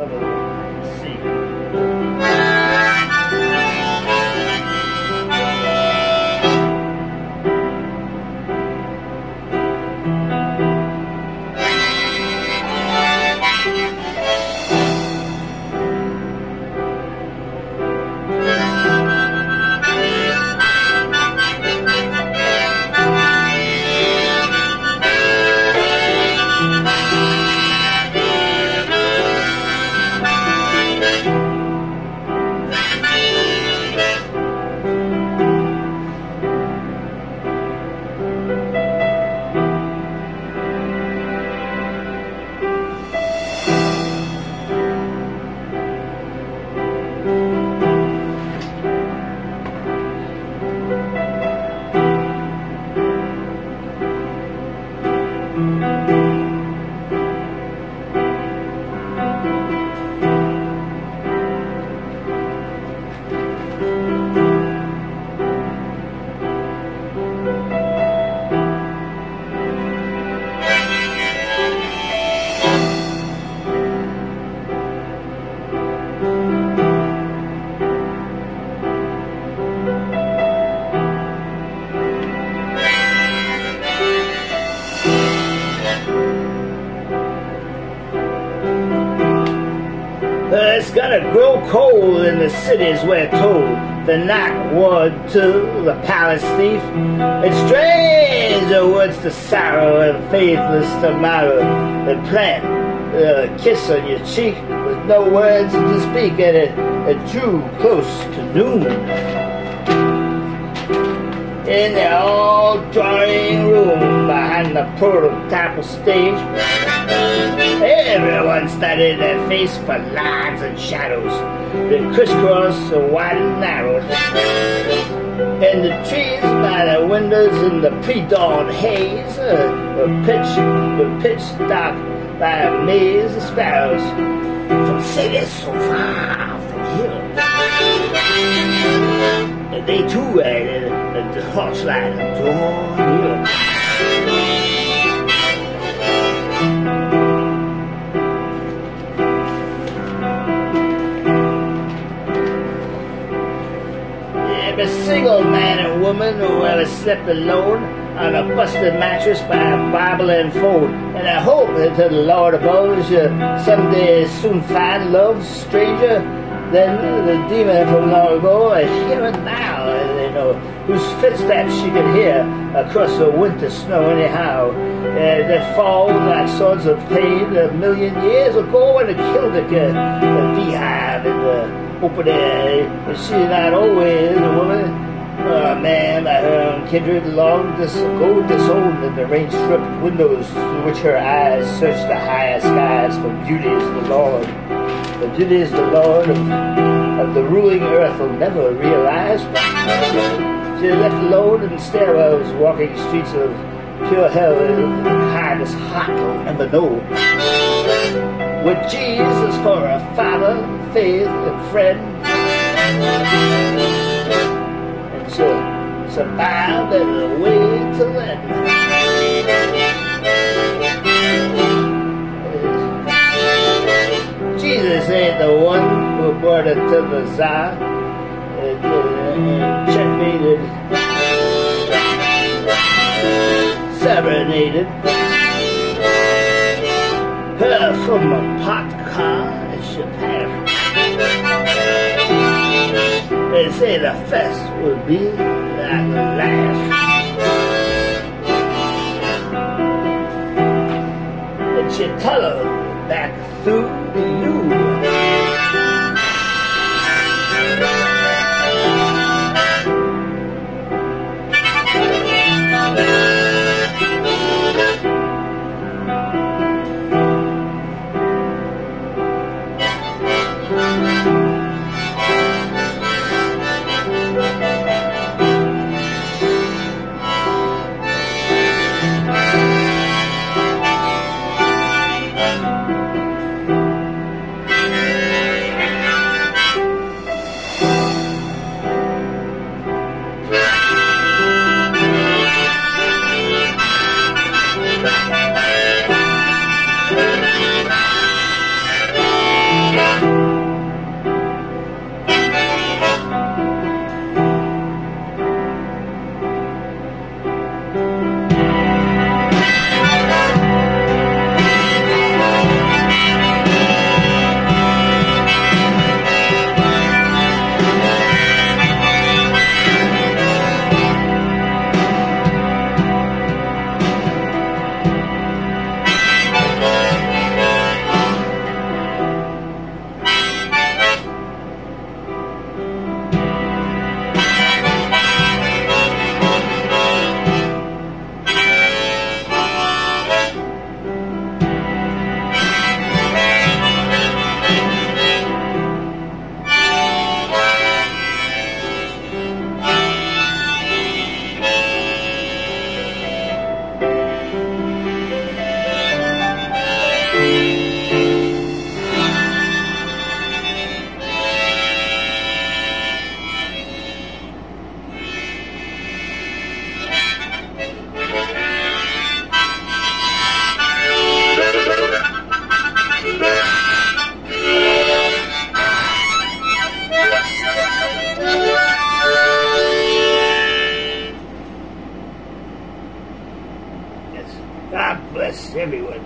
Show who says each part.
Speaker 1: Let's It's gonna grow cold in the cities, we're told. The night ward to the palace thief. It's strange the words to sorrow and faithless tomorrow. The plant a kiss on your cheek with no words to speak, and it, it drew close to noon. In the old drawing room behind the prototypal stage, everyone studied their face for lines and shadows. They crisscross and wide and narrow. And the trees by the windows in the pre-dawn haze were pitch, were pitch dark by a maze of sparrows from cities so far from here. And they too had uh, the torchlight drawn near. Alone on a busted mattress by a Bible and fold. And I hope that the Lord above you someday soon find love stranger than the demon from long ago is here and now, you know, whose footsteps she could hear across the winter snow anyhow. Uh, that fall like swords of pain a million years ago when it killed the, uh, the beehive in the open air. And she not always a woman. A man by her um, kindred long dis- go disowned in the rain-stripped windows through which her eyes searched the higher skies for beauty is the Lord. The beauty is the Lord of, of the ruling earth will never realize. She left alone in stairwells, walking streets of pure hell, and the kindest heart will ever know. With Jesus for a father, faith, and friend. To survive and a way to lend. Jesus ain't the one who brought it to the side and, and checkmated, serenaded her from a pot car as she passed. They say the first will be the last. And she tell her back through everyone.